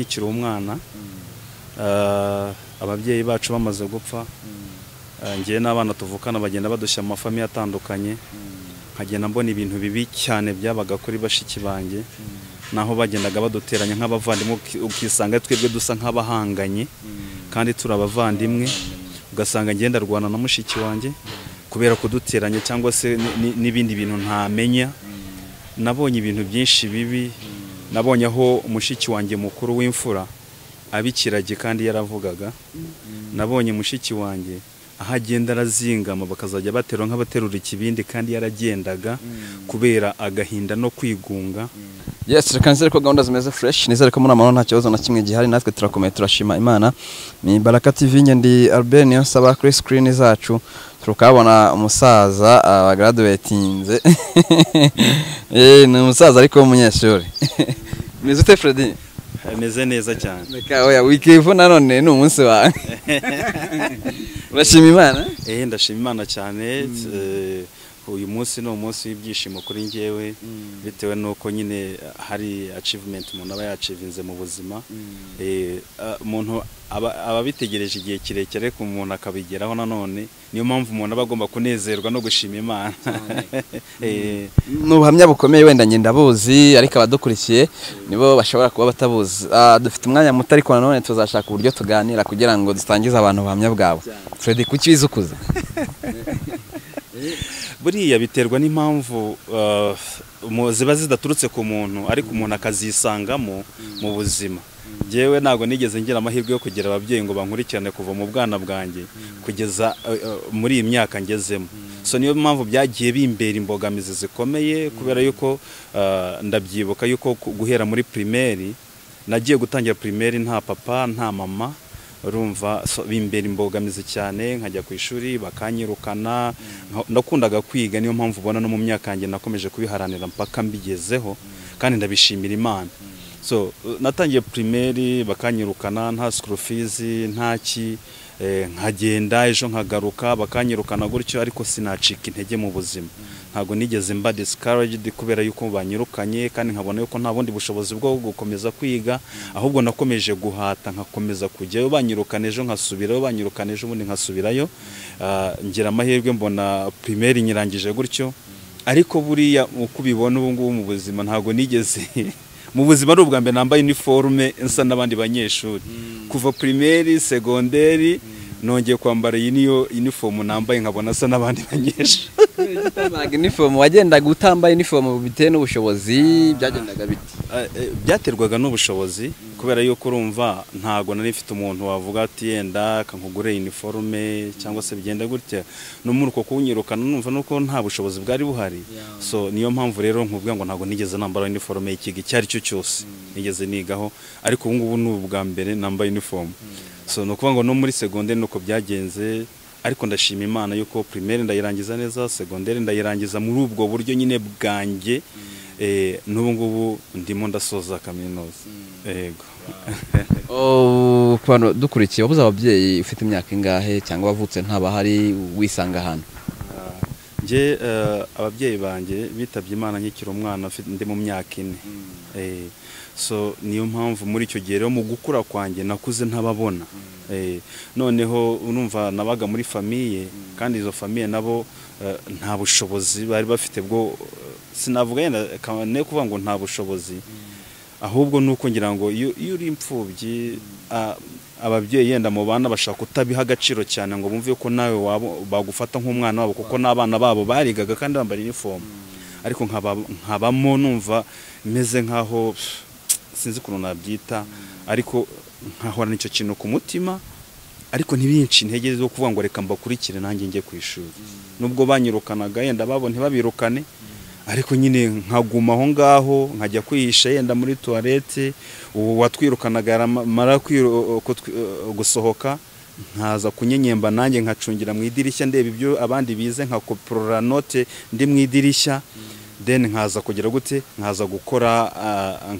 nkikiri umwana ah, ababyeyi bacu bamaze gupfa. Ah, njyewe n'abana tuvukana bagenda badushya mu mafamiye atandukanye. Nkagenda mbona ibintu bibi cyane byabaga kuri bashiki banjye. Naho bagendaga baduteranya nk'abavandimwe uki- ukisanga twebwe dusa nk'abahanganye. Kandi turi abavandimwe ugasanga ngenda rwana na mushiki wanjye. Kubera kuduteranya cyangwa se ni- ni- n'ibindi bintu ntamenya. Nabonye ibintu byinshi bibi. Nabonye aho mushiki wanjye mukuru w'imfura abikirage kandi yaravugaga. Nabonye mushiki wanjye aho agenda arazingama bakazajya baterura nk'abaterura ikibindi kandi yaragendaga kubera agahinda no kwigunga. Yes reka nizere ko gahunda zimeze fresh nizere ko muri amahoro nta kibazo na kimwe gihari. Natwe turakomeye turashima imana. Ni baraka tv njye ndi albert niyo nsaba kuri screen zacu. Tukabona umusaza uh, graduatinze eh ni umusaza ariko w'umunyeshuri. Meze ute Freddy? Ameze neza cyane. Reka oya wikivu nanone ni umunsi wawe urashima imana? Eh ndashima imana cyane. Eh, uyu munsi ni umunsi w'ibyishimo kuri njyewe bitewe n'uko nyine hari achievement umuntu aba yacivinze mu buzima. Eh, ah, umuntu aba abitegereje igihe kirekire ariko umuntu akabigeraho nanone niyo mpamvu umuntu aba agomba kunezerwa no gushima imana. Eh, ni ubuhamya bukomeye wenda njye ndabuzi ariko abadukurikiye nibo bashobora kuba batabuzi. Ah, dufite umwanya muto ariko nanone tuzashaka uburyo tuganira kugira ngo dutangize abantu ubuhamya bwabo Freddy kuki wize ukuze? buriya biterwa n'impamvu uh, ziba zidaturutse ku muntu ariko umuntu akazisangamo mu buzima. Njyewe ntabwo nigeze ngira amahirwe yo kugira ababyeyi ngo bankurikirane kuva mu bwana bwanjye kugeza uh, uh, muri iyi myaka ngezemo. So niyo mpamvu byagiye bimbera imbogamizi zikomeye kubera yuko ndabyibuka yuko guhera muri primaire nagiye gutangira primaire nta papa nta mama urumva bimbera imbogamizi cyane nkajya ku ishuri bakanyirukana nakundaga kwiga niyo mpamvu ubona no mu myaka yanjye nakomeje kubiharanira mpaka mbigezeho kandi ndabishimira imana. So natangiye primaire bakanyirukana nta school fees nta ki nkagenda ejo nkagaruka bakanyirukana gutyo ariko sinacika intege mu buzima. Ntabwo nigeze mba discouraged kubera yuko banyirukanye kandi nkabona yuko nta bundi bushobozi bwo gukomeza kwiga ahubwo nakomeje guhata nkakomeza kujyayo banyirukana ejo nkasubirayo banyirukana ejo ubundi nkasubirayo. Ah, ngira amahirwe mbona primaire nyirangije gutyo. Ariko buriya uko ubibona ubu ngubu mu buzima ntabwo nigeze. Mu buzima ari ubwa mbere nambaye uniforme nsa n'abandi banyeshuri. Kuva primaire segonderi nongeye kwambara iyi niyo uniform nambaye nkabona asa n'abandi banyeshuri. Utambaga inifomu wagendaga utambaye inifomu bitewe n'ubushobozi? Byagendaga bite? Eh, eh, byaterwaga n'ubushobozi kubera yuko urumva ntago nari mfite umuntu wavuga ati yenda kankugure uniforme cyangwa se bigenda gutya. No muri uko kunyirukana numva nuko nta bushobozi bwari buhari. So niyo mpamvu rero nkubwira ngo ntago nigeze nambara uniforme y'ikigo icyo ari cyo cyose. Nigeze nigaho. Ariko ubu ngubu ni ubwa mbere nambaye uniforme so ni ukuvuga ngo no muri segonderi nuko byagenze ariko ndashima imana yuko primaire ndayirangiza neza segonderi ndayirangiza muri ubwo buryo nyine bwanjye. Eh, n'ubu ngubu ndimo ndasoza kaminuza. Yego. Oh, dukurikiye. Wabuze ababyeyi ufite imyaka ingahe cyangwa wavutse ntabahari wisanga ahantu njye eh, ababyeyi banjye bitabye imana nkikiri umwana ndi mu myaka ine. Eh, so niyo mpamvu muri icyo gihe rero mu gukura kwanjye nakuze ntababona. Eh, noneho urumva nabaga muri famiye kandi izo famiye nabo nta bushobozi bari bafite bwo sinavuga yenda ne kuvuga ngo nta bushobozi. Ahubwo ni uko ngira ngo iyo uri imfubyi a- ababyeyi yenda mu bana bashaka kutabiha agaciro cyane ngo bumve ko nawe bagufata nk'umwana wabo kuko n'abana babo barigaga kandi bambara inifomu ariko nkaba- nkabamo numva meze nk'aho sinzi ukuntu nabyita ariko nkahora n'icyo kintu ku mutima ariko ntibinci intege zo kuvuga ngo reka mbakurikire nanjye njye ku ishuri. Nubwo banyirukanaga yenda babo ntibabirukane ariko nyine nkaguma aho ngaho nkajya kwihisha yenda muri tuwarete ubu watwirukanaga yaramara gusohoka nkaza kunyenyemba nanjye nkacungira mu idirishya ndeba ibyo abandi bize nkakoporora note ndi mu idirishya then nkaza kugira gute nkaza gukora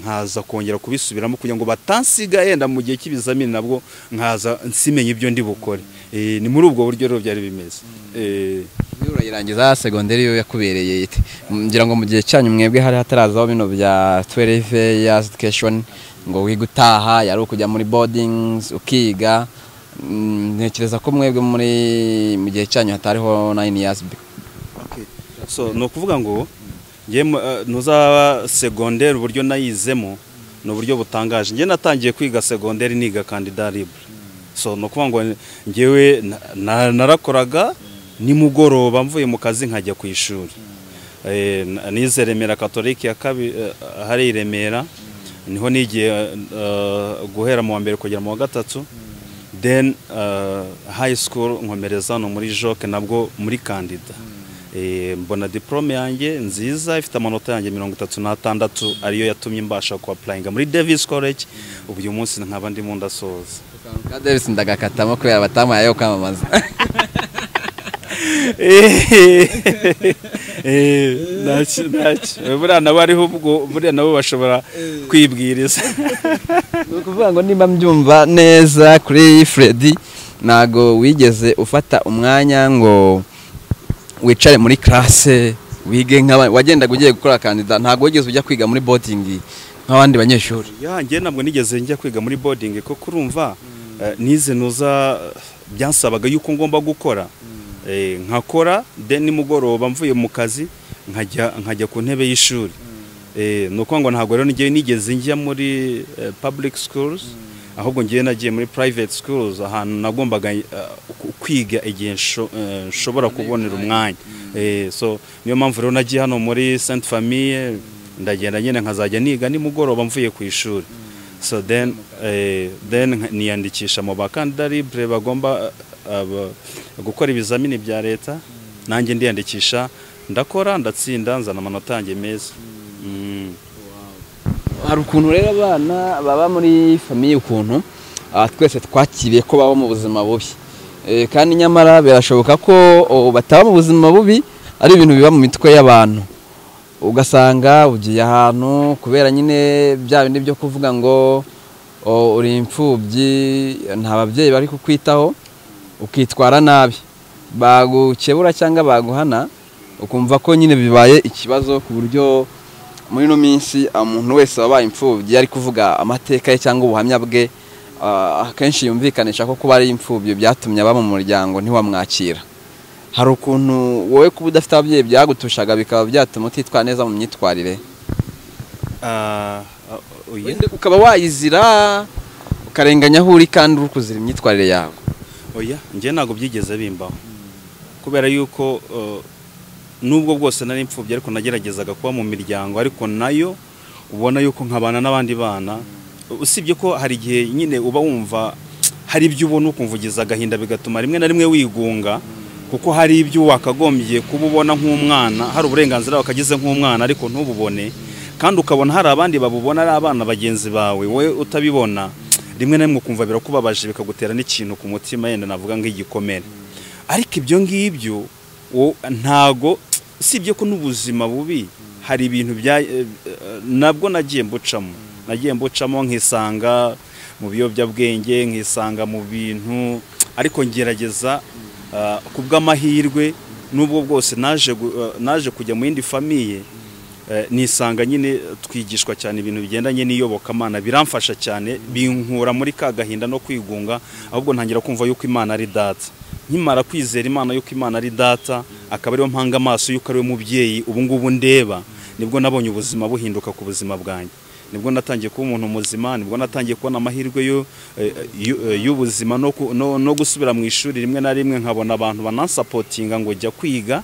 nkaza kongera kubisubiramo kugira ngo batansiga yenda mu gihe cy'ibizamini nabwo nkaza nsimenya ibyo ndi bukore. Eh, ni muri ubwo buryo rero byari bimeze. Eh, urayirangiza segonderi yo yakubereye ite ngira ngo mu gihe cyanyu mwebwe hari hatarazaho bino bya 12 years education ngo wige utaha yari ukujya muri boardings ukiga Mm, ntekereza ko mwebwe muri mu gihe cyanyu hatariho nine years be- so ni ukuvuga ngo mu- eh, ntuzaba segonderi uburyo nayizemo ni uburyo butangaje. Njye natangiye kwiga segonderi niga kandida libre so ni ukuvuga ngo na- narakoraga nimugoroba mvuye mu kazi nkajya ku ishuri. Eh, nize remera katolike eh, hari i remera. Niho nigiye eh, guhera mu wa mbere kugera mu wa gatatu. Then high school nkomereza no muri joke nabwo muri kandida mbona diplome yanjye nziza ifite amanota yanjye mirongo itatu n'atandatu ariyo yatumye mbasha kuapurayinga muri davis college. Ubu uyu munsi nkaba ndimo ndasoza. Davis ndagakatamo kubera batamuhaye yo kwamamaza. buriya nabo ariho ubwo buriya nabo bashobora kwibwiriza. Ni ukuvuga ngo niba mbyumva neza kuri Freddy ntago wigeze ufata umwanya ngo wicare muri classe wige wagendaga ugiye gukora kandida ntago wigeze ujya kwiga muri boarding nk'abandi banyeshuri. Ya njye ntabwo nigeze njya kwiga muri boarding kuko urumva eh, nize nuza byansabaga yuko ngomba gukora. Eh, nkakora then nimugoroba mvuye mu kazi nkajya ku ntebe y'ishuri. Eh, ni ukuvuga ngo ntabwo rero nigeze nigeze njya muri eh, public schools ahubwo ngiye nagiye muri private schools ahantu nagombaga eh, kwiga igihe nsho- eh, nshobora kubonera umwanya. Eh, so niyo mpamvu rero nagiye hano muri Sainte Famille ndagenda nyine nkazajya niga nimugoroba mvuye ku ishuri. So then eh, niyandikisha mu bakandida libre bagomba gukora ibizamini bya leta nanjye ndiyandikisha ndakora ndatsinda nzana amanota yanjye meza. Mm. hari ukuntu rero abana baba muri famiye ukuntu ah, twese twakiriye ko baba mu buzima bubi. Eh, kandi nyamara birashoboka ko oh, bataba mu buzima bubi ari ibintu biba mu mitwe y'abantu. Ugasanga ugiye ahantu kubera nyine bya bindi byo kuvuga ngo oh, uri imfubyi nta babyeyi bari kukwitaho. Ukitwara nabi. Bagukebura cyangwa baguhana ukumva ko nyine bibaye ikibazo ku buryo muri ino minsi umuntu wese wabaye imfubyi ari kuvuga amateka ye cyangwa ubuhamya bwe ah, akenshi yumvikanisha ko kuba ari imfubyi byatumye aba mu muryango ntiwamwakira. Hari ukuntu wowe kuba udafite ababyeyi byagutushaga bikaba byatuma utitwara neza mu myitwarire? Ah, ah, ukaba wayizira ukarenganya aho uri kandi uri kuzira imyitwarire yawe. Oya njye ntabwo byigeze bimbaho. Kubera yuko uh, nubwo bwose nari imfubyi ariko nageragezaga kuba mu miryango ariko na yo ubona yuko nkabana n'abandi bana. Usibye ko hari igihe nyine uba wumva hari ibyo ubona ukumva ugize agahinda bigatuma rimwe na rimwe wigunga kuko hari ibyo wakagombye kuba ubona nk'umwana hari uburenganzira wakagize nk'umwana ariko ntububone. Kandi ukabona hari abandi babubona ari abana bagenzi bawe wowe utabibona. Rimwe na rimwe ukumva birakubabaje bikagutera n'ikintu ku mutima yenda navuga nk'igikomere. Ariko ibyo ngibyo ntago usibye ko n'ubuzima bubi. Hari ibintu bya eh, eh, nabwo nagiye mbucamo. Nagiye mbucamo nkisanga mu biyobyabwenge nkisanga mu bintu. Ariko ngerageza ah, ku bw'amahirwe n'ubwo bwose ah, naje kujya mu yindi famiye eh, nisanga nyine twigishwa cyane ibintu bigendanye n'iyobokamana. Biramfasha cyane binkura muri ka gahinda no kwigunga ahubwo ntangira kumva yuko imana ari data. Nkimara kwizera imana yuko imana ari data akaba ariyo mpanga amaso yuko ari we mubyeyi ubu ngubu ndeba. Nibwo nabonye ubuzima buhinduka ku buzima bwanjye. Ni bwo natangiye kuba umuntu muzima ni bwo natangiye kubona amahirwe eh, y'u- eh, y'ubuzima no gusubira mu ishuri rimwe na rimwe nkabona abantu banansapotinga ngo jya kwiga.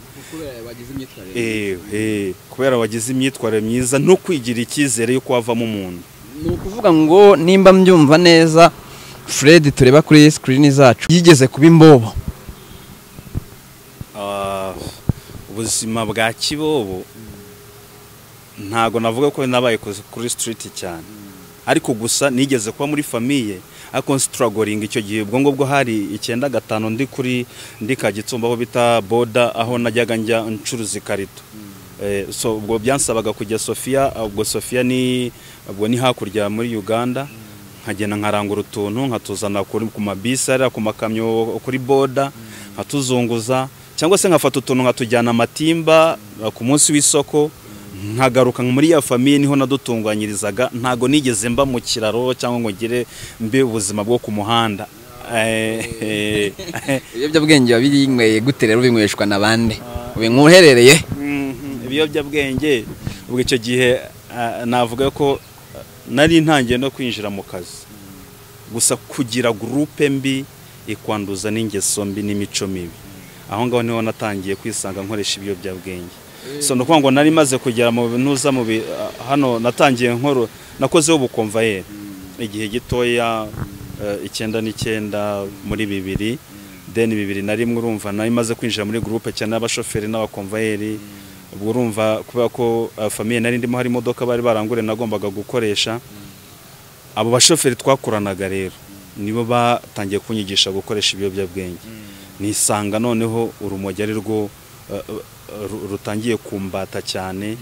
Eh, eh, kubera wagize imyitwarire myiza no kwigira icyizere yuko wavamo umuntu. Ni ukuvuga ngo nimba mbyumva neza fred tureba kuri sikirini zacu. Yigeze kuba imbobo. Ah, ubuzima bwa kibobo. Ntago navuga ko nabaye ku- kuri street cyane. Ariko gusa nigeze kuba muri famiye ariko struggling icyo gihe. Ubwo ngubwo hari icyenda gatanu ndi kuri ndi Kagitsumba aho bita boda aho najyaga njya ncuruza ikarito Eh, so ubwo byansabaga kujya Sofia ubwo Sofia ni ubwo ni hakurya muri Uganda. Nkagenda nkarangura utuntu nkatuzana ku mabisi ariya ku makamyo kuri boda nkatuzunguza. Cyangwa se nkafata utuntu nkatujyana amatimba ku munsi w'isoko. Nkagaruka muri ya famiye ni ho nadutunganyirizaga. Ntago nigeze mba mu kiraro cyangwa ngo ngire mbe ubuzima bwo ku muhanda. Eh, eh, ibiyobyabwenge biba binyweye gute rero binyweshwa na bande. Ubinyweye uherereye Mhm, ibiyobyabwenge. Ubwo icyo gihe ah, navuga ko nari ntangiye no kwinjira mu kazi. Gusa kugira gurupe mbi ikwanduza n'ingeso mbi n'imico mibi. Aho ngaho ni ho natangiye kwisanga nkoresha ibiyobyabwenge. So ni ukuvuga ngo nari maze kugera mu ntuza mu hano natangiye nkoro nakozeho ubukomvayeri igihe gitoya eh, icyenda n'icyenda muri bibiri deni bibiri na rimwe urumva nari maze kwinjira muri gurupe cyane y'abashoferi n'abakomvayeri ubwo urumva kubera ko uh, famiye nari ndimo hari imodoka bari barangure nagombaga gukoresha. Abo bashoferi twakoranaga rero. Nibo batangiye kunyigisha gukoresha ibiyobyabwenge. Nisanga noneho urumogi ari rwo rutangiye kumbata cyane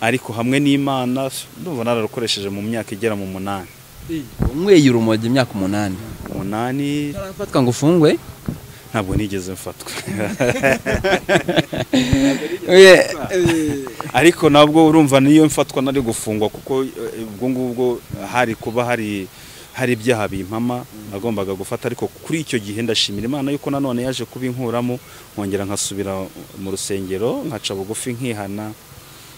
ariko hamwe n'imana ndumva nararukoresheje mu myaka igera mu munani. Unyweye urumogi imyaka umunani. Umunani. Utarafatwa ngo ufungwe? Ntabwo nigeze mfatwa. Ariko nabwo urumva niyo mfatwa nari gufungwa kuko eh, ubwo ngubwo hari kuba hari hari ibyaha bimpama nagombaga gufata ariko kuri icyo gihe ndashimira imana yuko nanone yaje kubinkuramo nkongera nkasubira mu rusengero nkaca bugufi nkihana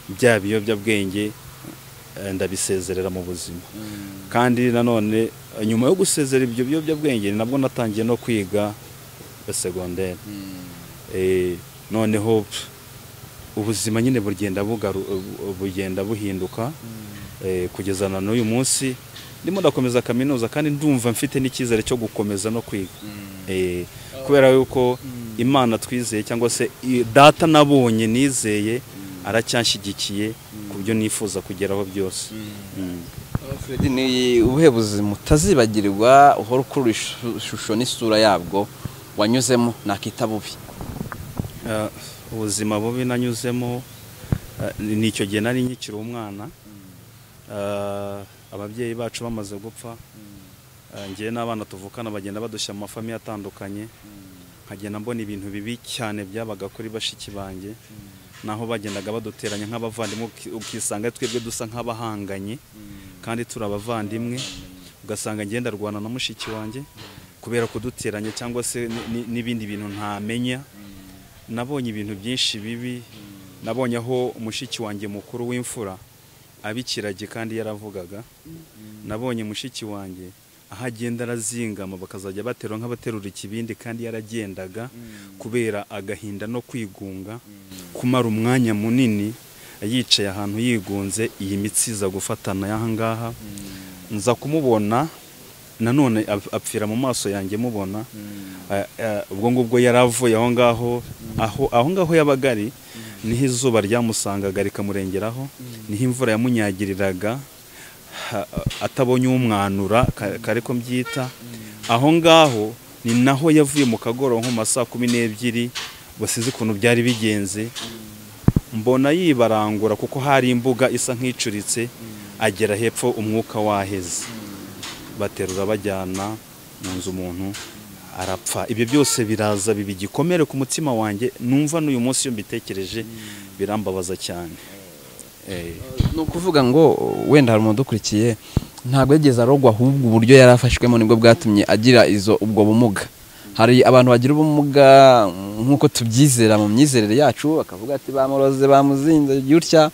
bya biyobyabwenge eh, ndabisezerera mu buzima. Kandi nanone nyuma yo gusezera ibyo biyobyabwenge nabwo natangiye no kwiga segonderi Eh, noneho ubuzima nyine bugenda buhinduka eh, kugeza na n'uyu munsi ndimo ndakomeza kaminuza kandi ndumva mfite n'icyizere cyo gukomeza no kwiga. Eh, kubera yuko imana twizeye cyangwa se data nabonye nizeye aracyanshyigikiye ku byo nifuza kugeraho byose. Mm. Ni ubuhe buzima utazibagirwa uhora ukurura ishu- ishusho n'isura yabwo wanyuzemo nakita bubi. Eh, ubuzima bubi nanyuzemo eh, ni icyo gihe nari nkikiri umwana. Ababyeyi bacu bamaze gupfa eh, njyewe n'abana tuvukana bagenda badushya mu mafamiye atandukanye nkagenda mbona ibintu bibi cyane byabaga kuri bashiki banjye naho bagendaga baduteranya nk'abavandimwe uki- ukisanga twebwe dusa nk'abahanganye kandi turi abavandimwe ugasanga ngenda rwana na mushiki wanjye kubera kuduteranya cyangwa se ni- ni- n'ibindi bintu ntamenya nabonye ibintu byinshi bibi nabonye aho mushiki wanjye mukuru w'imfura abikirage kandi yaravugaga. Nabonye mushiki wanjye aho agenda arazingama bakazajya baterura nk'abaterura ikibindi kandi yaragendaga kubera agahinda no kwigunga. Kumara umwanya munini yicaye ahantu yigunze iyi mitsi iza gufatana y'aha ngaha. Nza kumubona nanone ap- apfira mu maso yanjye mubona. Ubwo ngubwo yari avuye aho ngaho aho aho ngaho yabaga ari ni ho izuba ryamusangaga rikamurengeraho ni ho imvura yamunyagiriraga atabonye umwanura ka- kare ko mbyita. Aho ngaho ni naho yavuye mu kagoroba nko mu saa kumi n'ebyiri basize ukuntu byari bigenze. Mbona yibarangura kuko hari imbuga isa nk'icuritse agera hepfo umwuka waheze. Baterura bajyana mu nzu umuntu arapfa. Ibyo byose biraza biba igikomere ku mutima wanjye numva n'uyu munsi iyo mbitekereje birambabaza cyane. Eh, ni ukuvuga ngo wenda hari umuntu udukurikiye ntabwo yigeze arogwa ahubwo uburyo yari afashwemo ni bwo bwatumye agira izo ubwo bumuga. Hari abantu bagira ubumuga nk'uko tubyizera mu myizerere yacu bakavuga ati bamuroze bamuzinze gutya.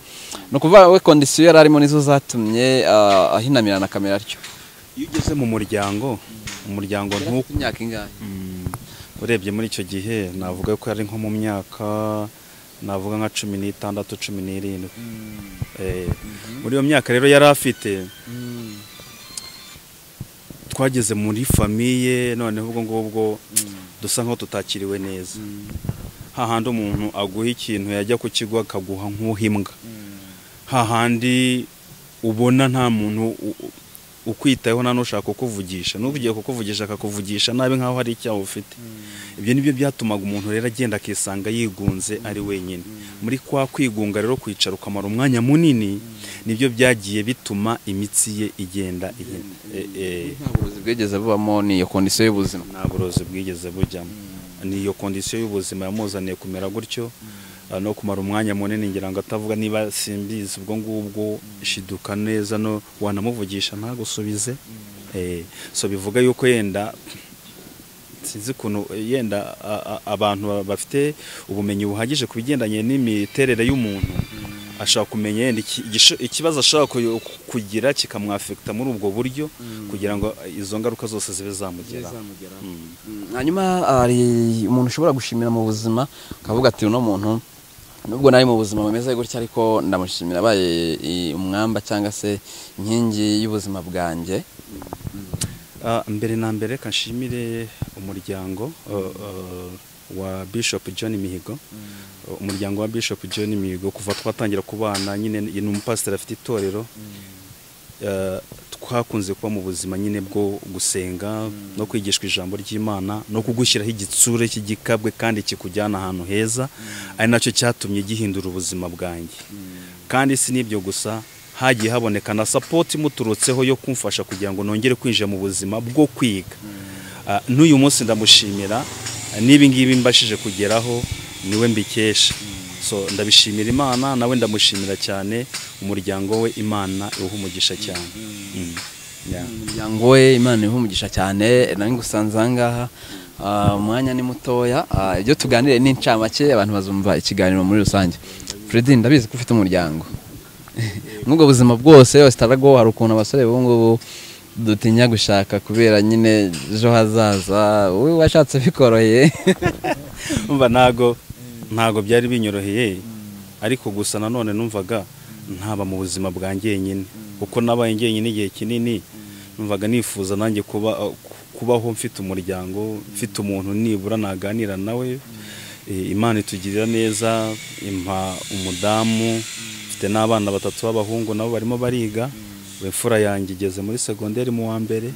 Ni ukuvuga we kondisiyo yari arimo nizo zatumye ah, ahinamirana akamera atyo. Iyo ugeze mu muryango umuryango ntuku imyaka ingahe? Mm, urebye muri icyo gihe navuga ko ari nko mu myaka navuga nka cumi n'itandatu cumi n'irindwi. Eh, muri iyo myaka rero yari afite. Twageze muri famiye noneho ubwo ngubwo dusa nkaho tutakiriwe neza. Hahandi umuntu aguha ikintu yajya ku kigo akaguha nk'uhimbwa hahandi ubona nta muntu ukwitayeho nta n'ushaka kukuvugisha. N'uvugiye kukuvugisha akakuvugisha nabi nk'aho hari icyaha ufite. Ibyo ni byo byatumaga umuntu rero agenda akisanga yigunze ari wenyine. Muri kwa kwigunga rero kwicara ukamara umwanya munini ni byo byagiye bituma imitsi ye igenda ihina. E- e- nta burozi bwigeze bubamo ni iyo kondisiyo y'ubuzima. Nta burozi bwigeze bujyamo. Ni iyo kondisiyo y'ubuzima yamuzaniye kumera gutyo. No kumara umwanya munini ngira ngo atavuga niba simbizi. Ubwo ngubwo shiduka neza no wanamuvugisha ntagusubize. Eh, so bivuga yuko yenda sinzi ukuntu yenda abantu bafite ubumenyi buhagije ku bigendanye n'imiterere y'umuntu. Ashobora kumenya yenda ikibazo ashobora ku- kugira kikamwafekita muri ubwo buryo kugira ngo izo ngaruka zose zibe zamugeraho. Mm. hanyuma hari umuntu ushobora gushimira mu buzima akavuga ati uno muntu nubwo nari mu buzima bumeze gutya ariko ndamushimira abaye umwamba cyangwa se inkingi y'ubuzima bwanjye. Mbere na mbere reka nshimire umuryango wa Bishop John Mihigo. Umuryango wa Bishop John Mihigo kuva twatangira kubana nyine ni umupasiteri afite itorero. Twakunze kuba mu buzima nyine bwo gusenga no kwigishwa ijambo ry'Imana no kugushyiraho igitsure cy'igikabwe kandi kikujyana ahantu heza ari na cyo cyatumye gihindura ubuzima bwanjye. Kandi si n'ibyo gusa hagiye haboneka na sapoti imuturutseho yo kumfasha kugira ngo nongere kwinjira mu buzima bwo kwiga. Ah, n'uyu munsi ndamushimira ah, n'ibi ngibi mbashije kugeraho ni we mbikesha. So ndabishimira imana nawe ndamushimira cyane umuryango we imana iwuha umugisha cyane. Mm. Umuryango we imana iha umugisha cyane nari ngusanze aha ngaha. Ah, umwanya ni mutoya. Ah, ibyo tuganire ni incamake abantu bazumva ikiganiro muri rusange. Freddy ndabizi ko ufite umuryango. Nk'ubwo buzima bwose sitarago hari ukuntu abasore b'ubu ngubu dutinya gushaka kubera nyine ejo hazaza. Wowe washatse bikoroheye. Umva ntago ntago byari binyoroheye. Ariko gusa nanone numvaga ntaba mu buzima bwa njyenyine. Kuko nabaye njyenyine igihe kinini numvaga nifuza nanjye kuba kubaho mfite umuryango mfite umuntu nibura naganira nawe. Eh, imana itugirira neza impa umudamu mfite n'abana batatu b'abahungu nabo barimo bariga. Imfura yanjye igeze muri segonderi mu wa mbere.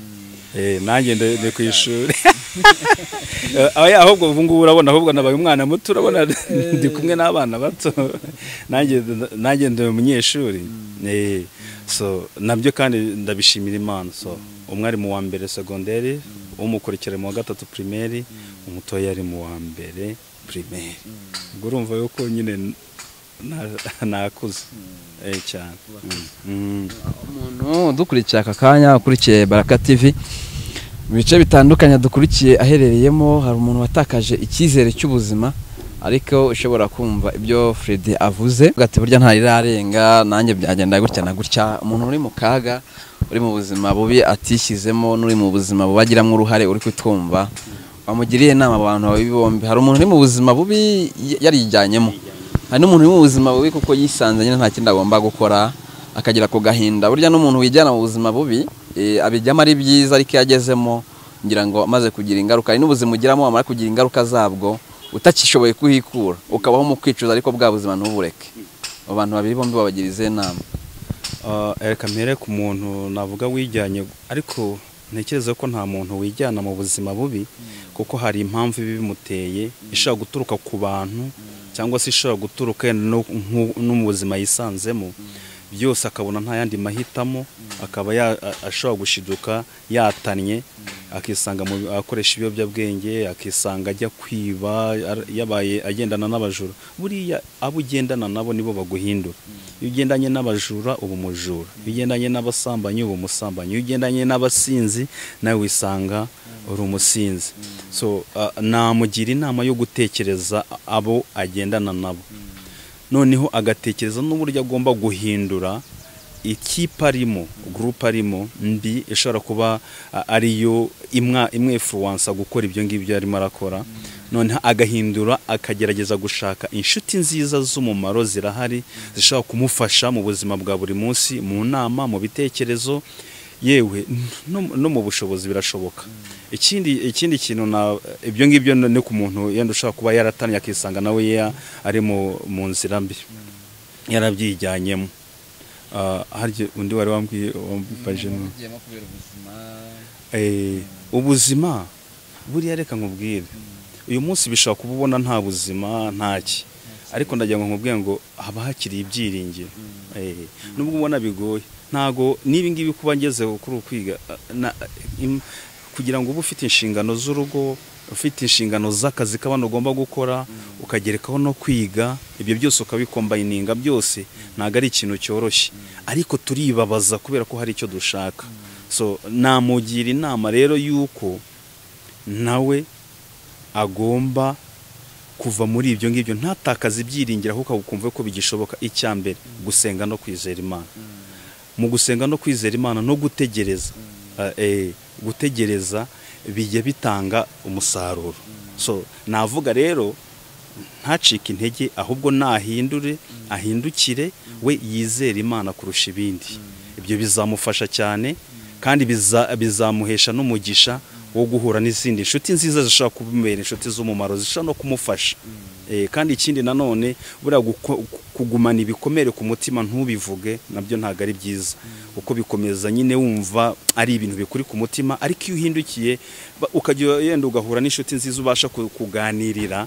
Nanjye ndi ku ishuri. Eh, ahubwo ubu ngubu urabona ahubwo nabaye umwana muto urabona ndi kumwe n'abana bato. Nanjye ndi umunyeshuri. Eh, na byo kandi ndabishimira imana. So umwe ari mu wa mbere segonderi umukurikira mu wa gatatu primaire umutoya ari mu wa mbere ubwo urumva yuko nyine nakuze Eh, cyane. Mm. Mm. umuntu udukurikiye aka kanya ukurikiye baraka tv mu bice bitandukanye dukurikiye aherereyemo hari umuntu watakaje icyizere cy'ubuzima ariko ushobora kumva ibyo Freddy avuze. Ati burya ntarirarenga nanjye byagenda gutya na gutya. Umuntu uri mu kaga uri mu buzima bubi atishyizemo n'uri mu buzima bubi agiramo uruhare uri kutwumva. Wamugiriye inama abantu babi bombi. Hari umuntu uri mu buzima bubi yarijyanyemo hari n'umuntu uri mu buzima bubi kuko yisanze nyine nta kindi agomba gukora akagera ku gahinda. Burya n'umuntu wijyana mu buzima bubi eh, abijyamo ari byiza ariko iyo agezemo ngira ngo amaze kugira ingaruka. Hari n'ubuzima ugiramo wamara kugira ingaruka zabwo utakishoboye kuhikura. Ukabaho mu kwicuza ariko bwa buzima ntubureke. Abo bantu babiri bombi babagiriza inama Ah, reka mpere ku muntu navuga wijyanye ariko ntekereza ko nta muntu wijyana mu buzima bubi kuko hari impamvu iba ibimuteye ishobora guturuka ku bantu cyangwa se ishobora guturuka no mu buzima yisanzemo. Byose akabona nta yandi mahitamo akaba ya- a- ashobora gushiduka yatannye akisanga mu- akoresha ibiyobyabwenge akisanga ajya kwiba yabaye agendana n'abajura. Buriya abo ugendana nabo nibo baguhindura. Iyo ugendanye n'abajura uba umujura. Iyo ugendanye n'abasambanyi uba umusambanyi. Iyo ugendanye n'abasinzi nawe wisanga uri umusinzi. So namugira inama yo gutekereza abo agendana nabo. Noneho agatekereza n'uburyo agomba guhindura ikipe arimo gurupe arimo mbi ishobora kuba ariyo imwefuwansa gukora ibyo ngibyo arimo arakora. Noneho agahindura akagerageza gushaka inshuti nziza z'umumaro zirahari zishobora kumufasha mu buzima bwa buri munsi mu nama mu bitekerezo. Yewe no mu bushobozi birashoboka. Ikindi ikindi kintu na ibyo ngibyo no ku muntu yenda ushobora kuba yaratanye akisanga nawe ari mu, nzira mbi. Yarabyijyanyemo. Ah, harya undi wari wambwiye wambaje ni- Eh, ubuzima? Buriya reka nkubwire. Uyu munsi bishobora kuba ubona nta buzima ntaki ariko ndagira ngo nkubwire ngo haba hakiri ibyiringiro. Eh, nubwo ubona bigoye. Ntago n'ibi ngibi kuba ngeze kuri uku kugira ngo ube ufite inshingano z'urugo ufite inshingano z'akazi k'abantu ugomba gukora ukagerekaho no kwiga ibyo byose ukabikombayininga byose ntabwo ari ikintu cyoroshye. Ariko turibabaza kubera ko hari icyo dushaka. So namugira inama rero y'uko nawe agomba kuva muri ibyo ngibyo ntatakaze ibyiringiro ahubwo ukumva ko bigishoboka icya mbere gusenga no kwizera imana. Mu gusenga no kwizera imana no gutegereza eh, eh, gutegereza bijya bitanga umusaruro. So navuga rero ntacike intege ahubwo nahindure ahindukire we yizera imana kurusha ibindi. Ibyo bizamufasha cyane kandi biza- bizamuhesha n'umugisha wo guhura n'izindi. Nshuti nziza zishobora kumubera inshuti z'umumaro zishobora no kumufasha. Kandi ikindi nanone buriya kugumana ibikomere ku mutima ntubivuge na byo ntabwo ari byiza. Kuko bikomeza nyine wumva ari ibintu bikuri ku mutima ariko iyo uhindukiye ukajya yenda ugahura n'inshuti nziza ubasha ku- kuganirira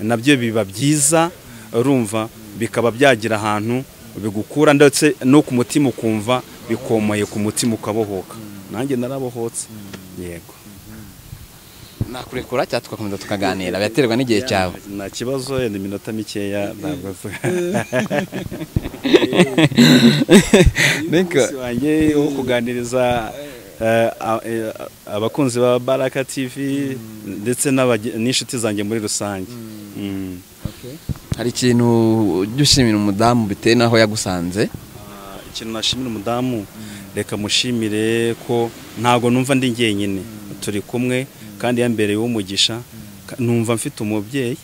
na byo biba byiza urumva bikaba byagira ahantu bigukura ndetse no ku mutima ukumva bikomoye ku mutima ukabohoka. Nanjye narabohotse. Yego. Nakurekura cyangwa tugakomeza tukaganira. Biraterwa n'igihe cyawe. nta kibazo yenda iminota mikeya ntabwo umunsi wanjye wo kuganiriza eh, eh, abakunzi ba baraka tv ndetse n'abage- n'inshuti zanjye muri rusange. Mm. hari ikintu ujya ushimira umudamu bitewe n'aho yagusanze? Ah, ikintu nashimira umudamu reka mushimire ko ntabwo numva ndi jyenyine turi kumwe kandi yambereye umugisha numva mfite umubyeyi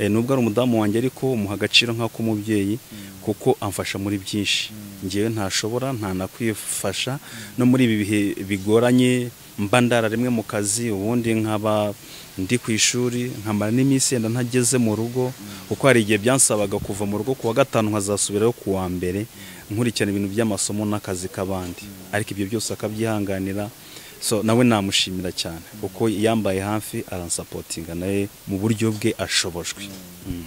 Eh, nubwo ari umudamu wanjye ariko umuha agaciro nk'ak'umubyeyi kuko amfasha muri byinshi. Ngewe ntashobora ntanakwifasha no muri ibi bihe bigoranye mba ndara rimwe mu kazi ubundi nkaba ndi ku ishuri nkamara n'iminsi yenda ntageze mu rugo kuko hari igihe byansabaga kuva mu rugo ku wa gatanu nkazasubirayo ku wa mbere nkurikirana ibintu by'amasomo n'akazi k'abandi. Ariko ibyo byose akabyihanganira so nawe namushimira cyane. Kuko yambaye hafi aransapotinga nawe mu buryo bwe ashobojwe Mm.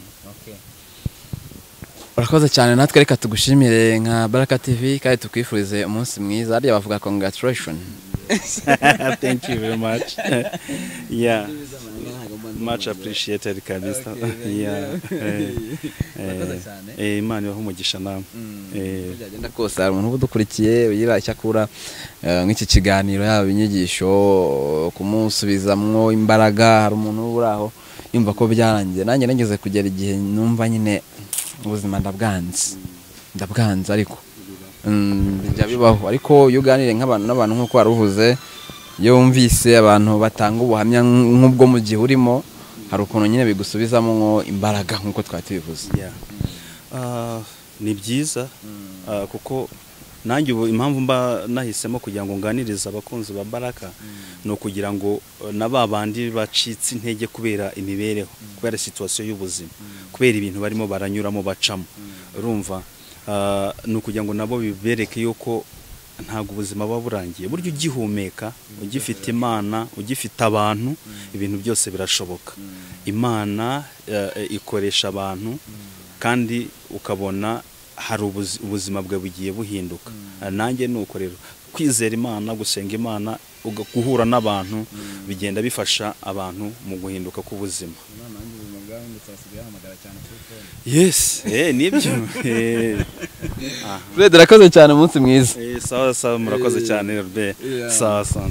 urakoze cyane. Natwe reka tugushimire nka baraka tv kandi tukwifurize umunsi mwiza. Hariya bavuga congratulation thank you very much. Yeah. Much appreciated kabisa eh, eh, eh, imana ibahe umugisha nawe. Byagenda kose hari umuntu uba udukurikiye ugira icyo akura nk'iki kiganiro yaba inyigisho kumusubizamwo imbaraga hari umuntu uri aho yumva ko byarangiye. Nanjye nageze kugera igihe numva nyine ubuzima ndabwanze. Ndabwanze ariko. Mm, bijya bibaho. Ariko iyo uganiriye nk'abantu n'abantu nk'uko wari uvuze iyo wumvise abantu batanga ubuhamya nk'ubwo mu gihe urimo hari ukuntu nyine bigusubizamo imbaraga nk'uko yeah. Ah, ni byiza ah, kuko nanjye ubu impamvu mba nahisemo kugira ngo nganirize abakunzi ba baraka ni ukugira ngo eh, na ba bandi bacitse intege kubera imibereho kubera situwasiyo y'ubuzima kubera ibintu barimo baranyuramo bacamo. Urumva? Ni ukugira ngo nabo bibereke yuko ntabwo ubuzima buba burangiye. Burya ugihumeka ugifite imana ugifite abantu ibintu byose birashoboka. Imana eh, ikoresha abantu kandi ukabona hari ubuzi- ubuzima bwawe bugiye buhinduka. Nanjye ni uko rero kwizera imana gusenga imana guhura n'abantu bigenda bifasha abantu mu guhinduka k'ubuzima yes. Eh, ni byo. Eh. Fred urakoze cyane umunsi mwiza. Eh, sawa sawa murakoze cyane Yeah. sawa sawa.